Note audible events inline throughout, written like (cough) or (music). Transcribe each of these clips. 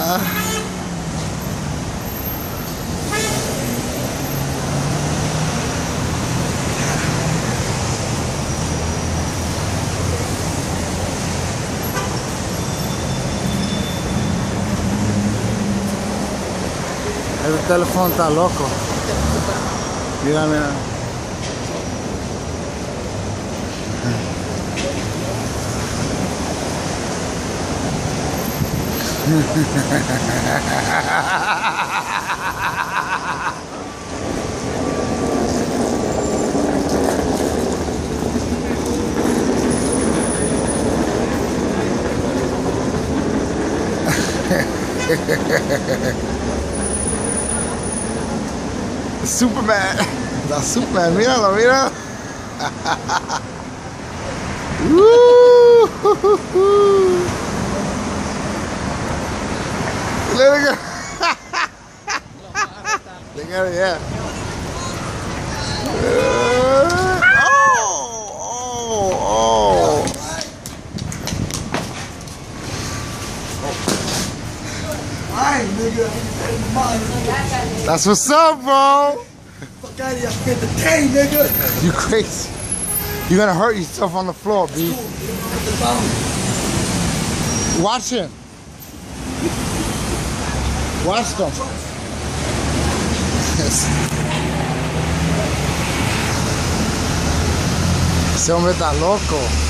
El teléfono está loco. Mira, mira. (laughs) Superman, da Superman, mira, míralo. uh, At Look at it, yeah. Uh, oh, oh, oh. Alright, nigga. That's what's up, bro. Fuck out of here. I spent the day, nigga. You crazy. You're gonna hurt yourself on the floor, B. Watch him. Quase, cão. Esse homem tá louco.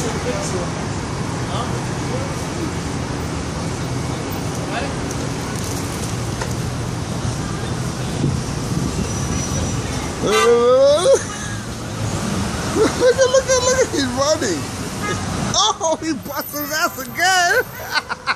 look at, look at, look at, he's running. (laughs) Oh, he busted his ass again. (laughs)